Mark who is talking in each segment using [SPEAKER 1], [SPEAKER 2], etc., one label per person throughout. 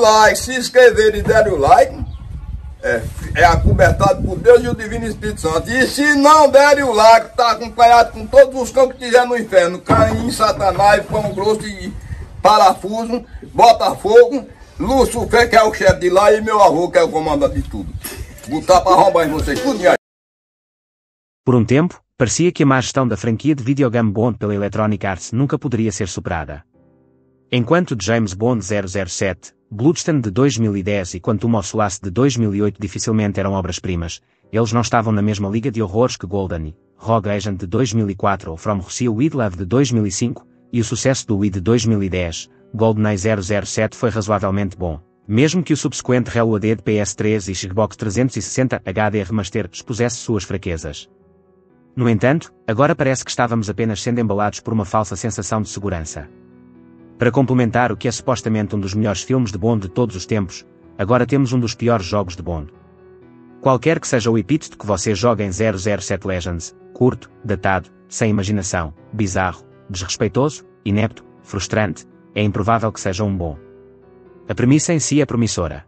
[SPEAKER 1] like, se inscreverem e derem o like, é, é acobertado por Deus e o Divino Espírito Santo. E se não derem o like, está acompanhado com todos os cão que tiver no inferno: Caim, Satanás, Pão Grosso e Parafuso, Botafogo, Lúcifer, que é o chefe de lá, e meu avô, que é o comandante de tudo. Botar para roubar em vocês, tudo aí.
[SPEAKER 2] Por um tempo, parecia que a má gestão da franquia de videogame Bond pela Electronic Arts nunca poderia ser superada. Enquanto James Bond 007, Bloodstone de 2010 e Quantum of Solace de 2008 dificilmente eram obras-primas, eles não estavam na mesma liga de horrores que Golden, Rogue Agent de 2004 ou From Russia with Love de 2005, e o sucesso do Wii de 2010, GoldenEye 007 foi razoavelmente bom, mesmo que o subsequente Reloaded de PS3 e Xbox 360 HD Remaster expusesse suas fraquezas. No entanto, agora parece que estávamos apenas sendo embalados por uma falsa sensação de segurança. Para complementar o que é supostamente um dos melhores filmes de Bond de todos os tempos, agora temos um dos piores jogos de Bond. Qualquer que seja o epíteto que você joga em 007 Legends, curto, datado, sem imaginação, bizarro, desrespeitoso, inepto, frustrante, é improvável que seja um bom. A premissa em si é promissora.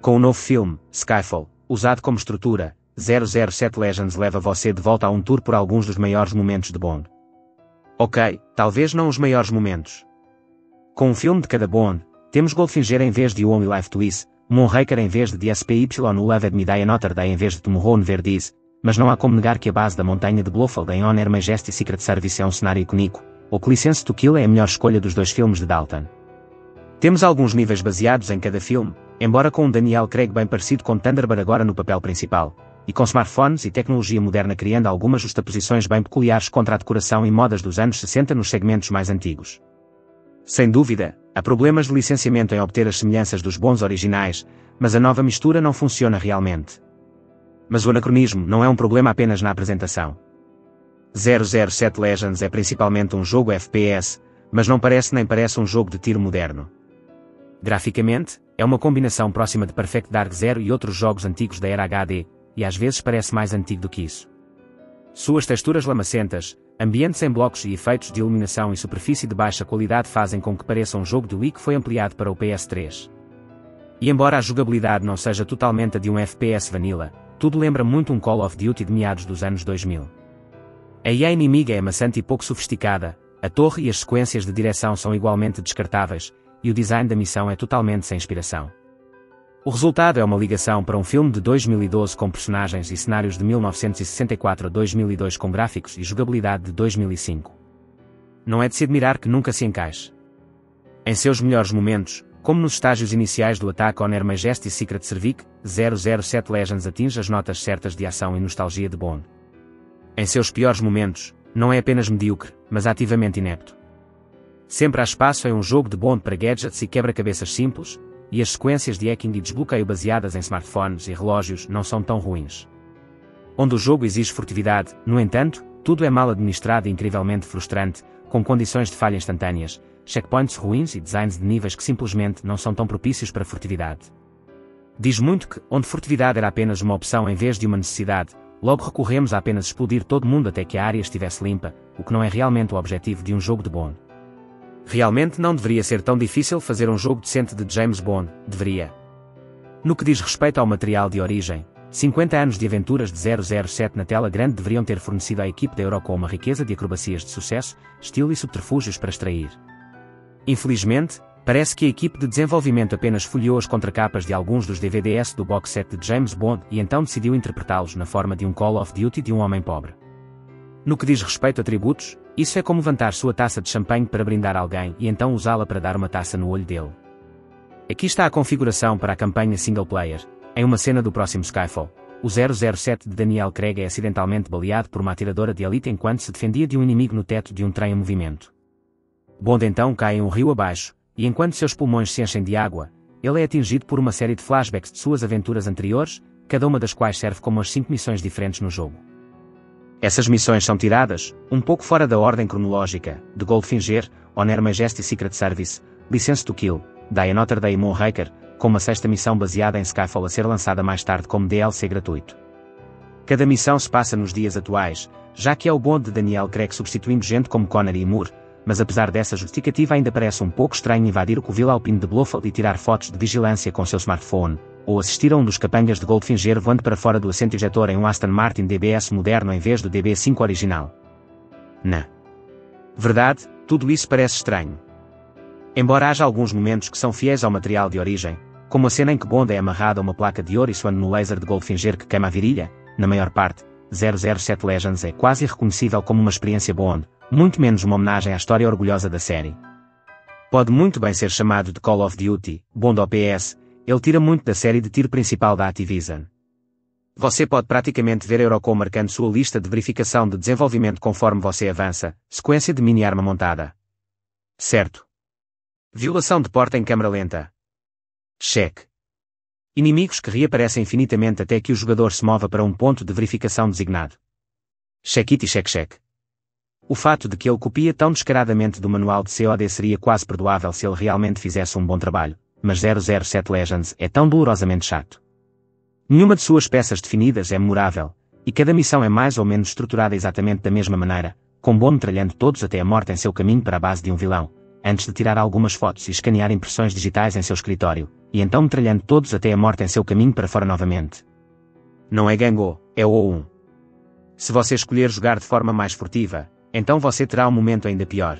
[SPEAKER 2] Com o novo filme, Skyfall, usado como estrutura, 007 Legends leva você de volta a um tour por alguns dos maiores momentos de Bond. Ok, talvez não os maiores momentos, com um filme de cada Bond, temos Goldfinger em vez de Only Life Twist, Moonraker em vez de DSPY o Loved Me Die Notre Day em vez de Tomorrow Verdiz, mas não há como negar que a base da montanha de Blofeld em Honor Majesty Secret Service é um cenário icónico, ou que License to Kill é a melhor escolha dos dois filmes de Dalton. Temos alguns níveis baseados em cada filme, embora com um Daniel Craig bem parecido com Thunderbird agora no papel principal, e com smartphones e tecnologia moderna criando algumas justaposições bem peculiares contra a decoração e modas dos anos 60 nos segmentos mais antigos. Sem dúvida, há problemas de licenciamento em obter as semelhanças dos bons originais, mas a nova mistura não funciona realmente. Mas o anacronismo não é um problema apenas na apresentação. 007 Legends é principalmente um jogo FPS, mas não parece nem parece um jogo de tiro moderno. Graficamente, é uma combinação próxima de Perfect Dark Zero e outros jogos antigos da era HD, e às vezes parece mais antigo do que isso. Suas texturas lamacentas, Ambientes em blocos e efeitos de iluminação e superfície de baixa qualidade fazem com que pareça um jogo de Wii que foi ampliado para o PS3. E embora a jogabilidade não seja totalmente a de um FPS vanilla, tudo lembra muito um Call of Duty de meados dos anos 2000. A IA inimiga é maçante e pouco sofisticada, a torre e as sequências de direção são igualmente descartáveis, e o design da missão é totalmente sem inspiração. O resultado é uma ligação para um filme de 2012 com personagens e cenários de 1964 a 2002 com gráficos e jogabilidade de 2005. Não é de se admirar que nunca se encaixe. Em seus melhores momentos, como nos estágios iniciais do ataque on Air Majesty Secret Service, 007 Legends atinge as notas certas de ação e nostalgia de Bond. Em seus piores momentos, não é apenas medíocre, mas ativamente inepto. Sempre há espaço em um jogo de Bond para gadgets e quebra-cabeças simples, e as sequências de hacking e desbloqueio baseadas em smartphones e relógios não são tão ruins. Onde o jogo exige furtividade, no entanto, tudo é mal administrado e incrivelmente frustrante, com condições de falha instantâneas, checkpoints ruins e designs de níveis que simplesmente não são tão propícios para furtividade. Diz muito que, onde furtividade era apenas uma opção em vez de uma necessidade, logo recorremos a apenas explodir todo mundo até que a área estivesse limpa, o que não é realmente o objetivo de um jogo de Bond. Realmente não deveria ser tão difícil fazer um jogo decente de James Bond, deveria. No que diz respeito ao material de origem, 50 anos de aventuras de 007 na tela grande deveriam ter fornecido à equipe da Eurocom uma riqueza de acrobacias de sucesso, estilo e subterfúgios para extrair. Infelizmente, parece que a equipe de desenvolvimento apenas folheou as contracapas de alguns dos DVDs do box set de James Bond e então decidiu interpretá-los na forma de um Call of Duty de um homem pobre. No que diz respeito a tributos, isso é como levantar sua taça de champanhe para brindar alguém e então usá-la para dar uma taça no olho dele. Aqui está a configuração para a campanha single player. Em uma cena do próximo Skyfall, o 007 de Daniel Craig é acidentalmente baleado por uma atiradora de elite enquanto se defendia de um inimigo no teto de um trem em movimento. Bond então cai em um rio abaixo, e enquanto seus pulmões se enchem de água, ele é atingido por uma série de flashbacks de suas aventuras anteriores, cada uma das quais serve como as cinco missões diferentes no jogo. Essas missões são tiradas, um pouco fora da ordem cronológica, de Goldfinger, Honor Majesty Secret Service, License to Kill, Die Another Day Moonraker, com uma sexta missão baseada em Skyfall a ser lançada mais tarde como DLC gratuito. Cada missão se passa nos dias atuais, já que é o bonde de Daniel Craig substituindo gente como Connery e Moore, mas apesar dessa justificativa ainda parece um pouco estranho invadir o covil alpino de Blofeld e tirar fotos de vigilância com seu smartphone, ou assistir a um dos capangas de Goldfinger voando para fora do assento injetor em um Aston Martin DBS moderno em vez do DB5 original. Na verdade, tudo isso parece estranho. Embora haja alguns momentos que são fiéis ao material de origem, como a cena em que Bond é amarrado a uma placa de ouro e suando no laser de Goldfinger que queima a virilha, na maior parte, 007 Legends é quase irreconhecível como uma experiência Bond, muito menos uma homenagem à história orgulhosa da série. Pode muito bem ser chamado de Call of Duty, Bond OPS, ele tira muito da série de tiro principal da Activision. Você pode praticamente ver a Eurocom marcando sua lista de verificação de desenvolvimento conforme você avança, sequência de mini-arma montada. Certo. Violação de porta em câmera lenta. Cheque. Inimigos que reaparecem infinitamente até que o jogador se mova para um ponto de verificação designado. Check it e check check. O fato de que ele copia tão descaradamente do manual de COD seria quase perdoável se ele realmente fizesse um bom trabalho, mas 007 Legends é tão dolorosamente chato. Nenhuma de suas peças definidas é memorável, e cada missão é mais ou menos estruturada exatamente da mesma maneira, com Bond tralhando todos até a morte em seu caminho para a base de um vilão, antes de tirar algumas fotos e escanear impressões digitais em seu escritório, e então metralhando todos até a morte em seu caminho para fora novamente. Não é Gango, é o 1. Se você escolher jogar de forma mais furtiva, então você terá um momento ainda pior.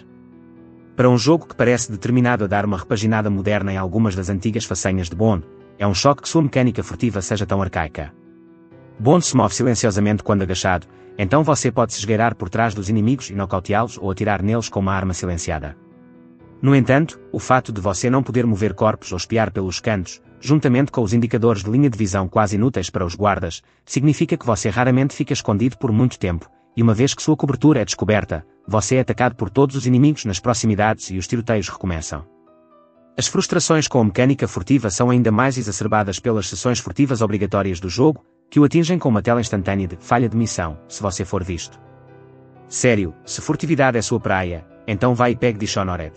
[SPEAKER 2] Para um jogo que parece determinado a dar uma repaginada moderna em algumas das antigas façanhas de Bond, é um choque que sua mecânica furtiva seja tão arcaica. Bond se move silenciosamente quando agachado, então você pode se esgueirar por trás dos inimigos e nocauteá-los ou atirar neles com uma arma silenciada. No entanto, o fato de você não poder mover corpos ou espiar pelos cantos, juntamente com os indicadores de linha de visão quase inúteis para os guardas, significa que você raramente fica escondido por muito tempo, e uma vez que sua cobertura é descoberta, você é atacado por todos os inimigos nas proximidades e os tiroteios recomeçam. As frustrações com a mecânica furtiva são ainda mais exacerbadas pelas sessões furtivas obrigatórias do jogo, que o atingem com uma tela instantânea de falha de missão, se você for visto. Sério, se furtividade é sua praia, então vai e pegue Dishonored.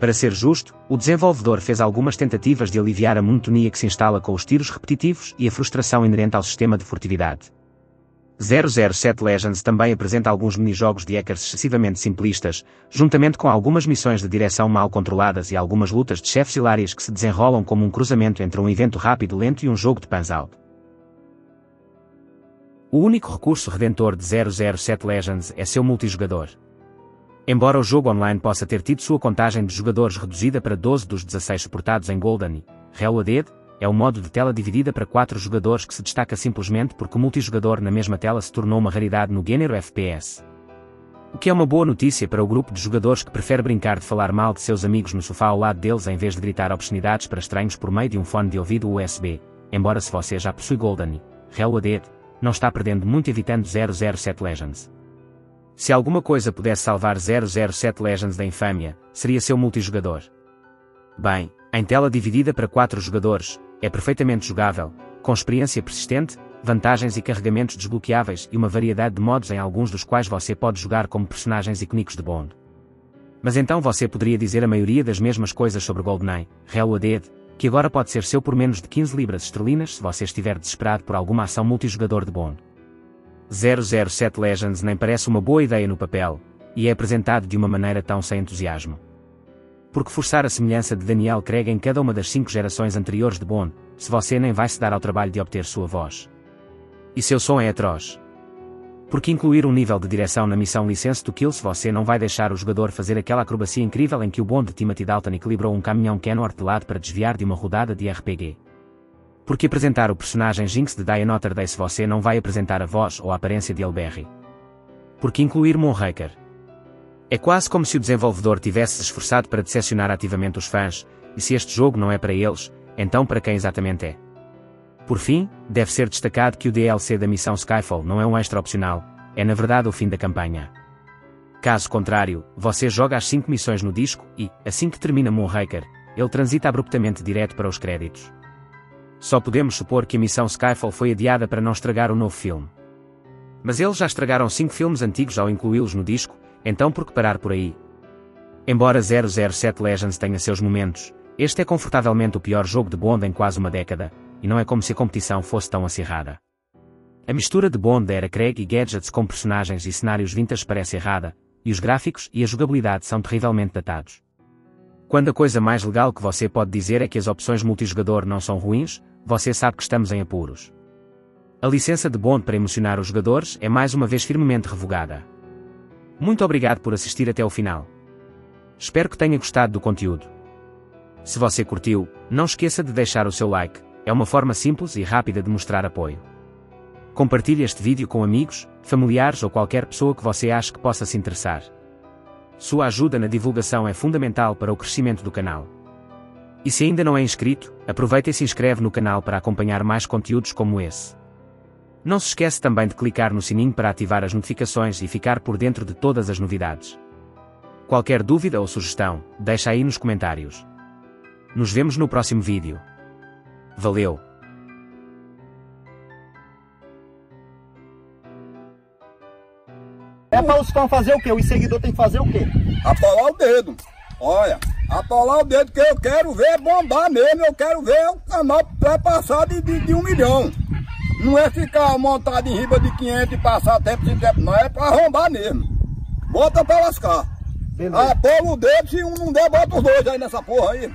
[SPEAKER 2] Para ser justo, o desenvolvedor fez algumas tentativas de aliviar a monotonia que se instala com os tiros repetitivos e a frustração inerente ao sistema de furtividade. 007 Legends também apresenta alguns minijogos de hackers excessivamente simplistas, juntamente com algumas missões de direção mal controladas e algumas lutas de chefes hilárias que se desenrolam como um cruzamento entre um evento rápido lento e um jogo de Punch-Out. O único recurso redentor de 007 Legends é seu multijogador. Embora o jogo online possa ter tido sua contagem de jogadores reduzida para 12 dos 16 suportados em Golden Reloaded, é o modo de tela dividida para 4 jogadores que se destaca simplesmente porque o multijogador na mesma tela se tornou uma raridade no gênero FPS. O que é uma boa notícia para o grupo de jogadores que prefere brincar de falar mal de seus amigos no sofá ao lado deles em vez de gritar obscenidades para estranhos por meio de um fone de ouvido USB, embora se você já possui Golden e Reloaded, não está perdendo muito evitando 007 Legends. Se alguma coisa pudesse salvar 007 Legends da infâmia, seria seu multijogador. Bem, em tela dividida para 4 jogadores, é perfeitamente jogável, com experiência persistente, vantagens e carregamentos desbloqueáveis e uma variedade de modos em alguns dos quais você pode jogar como personagens icônicos de Bond. Mas então você poderia dizer a maioria das mesmas coisas sobre GoldenEye, Reloaded, que agora pode ser seu por menos de 15 libras esterlinas se você estiver desesperado por alguma ação multijogador de Bond. 007 Legends nem parece uma boa ideia no papel, e é apresentado de uma maneira tão sem entusiasmo. Porque forçar a semelhança de Daniel Craig em cada uma das cinco gerações anteriores de Bond, se você nem vai se dar ao trabalho de obter sua voz. E seu som é atroz. Porque incluir um nível de direção na missão License to Kill se você não vai deixar o jogador fazer aquela acrobacia incrível em que o Bond de Timothy Dalton equilibrou um caminhão Kenworth de lado para desviar de uma rodada de RPG. Porque apresentar o personagem Jinx de Diana Day se você não vai apresentar a voz ou a aparência de Elberry. Porque incluir Moonraker. É quase como se o desenvolvedor tivesse se esforçado para decepcionar ativamente os fãs, e se este jogo não é para eles, então para quem exatamente é? Por fim, deve ser destacado que o DLC da missão Skyfall não é um extra opcional, é na verdade o fim da campanha. Caso contrário, você joga as 5 missões no disco e, assim que termina Moonraker, ele transita abruptamente direto para os créditos. Só podemos supor que a missão Skyfall foi adiada para não estragar o novo filme. Mas eles já estragaram cinco filmes antigos ao incluí-los no disco, então por que parar por aí? Embora 007 Legends tenha seus momentos, este é confortavelmente o pior jogo de Bond em quase uma década, e não é como se a competição fosse tão acirrada. A mistura de Bond era Craig e gadgets com personagens e cenários vintage parece errada, e os gráficos e a jogabilidade são terrivelmente datados. Quando a coisa mais legal que você pode dizer é que as opções multijogador não são ruins, você sabe que estamos em apuros. A licença de Bond para emocionar os jogadores é mais uma vez firmemente revogada. Muito obrigado por assistir até o final. Espero que tenha gostado do conteúdo. Se você curtiu, não esqueça de deixar o seu like, é uma forma simples e rápida de mostrar apoio. Compartilhe este vídeo com amigos, familiares ou qualquer pessoa que você ache que possa se interessar. Sua ajuda na divulgação é fundamental para o crescimento do canal. E se ainda não é inscrito, aproveite e se inscreve no canal para acompanhar mais conteúdos como esse. Não se esqueça também de clicar no sininho para ativar as notificações e ficar por dentro de todas as novidades. Qualquer dúvida ou sugestão, deixa aí nos comentários. Nos vemos no próximo vídeo. Valeu!
[SPEAKER 3] É para os cão fazer o quê? O seguidor tem que fazer o quê?
[SPEAKER 1] Atolar o dedo. Olha, atolar o dedo que eu quero ver bombar mesmo. Eu quero ver o canal passar de, de, de, um milhão. Não é ficar montado em riba de 500 e passar tempo sem tempo, não. É para arrombar mesmo. Bota para lascar. Beleza. Atola o dedo, se um não der, bota os dois aí nessa porra aí.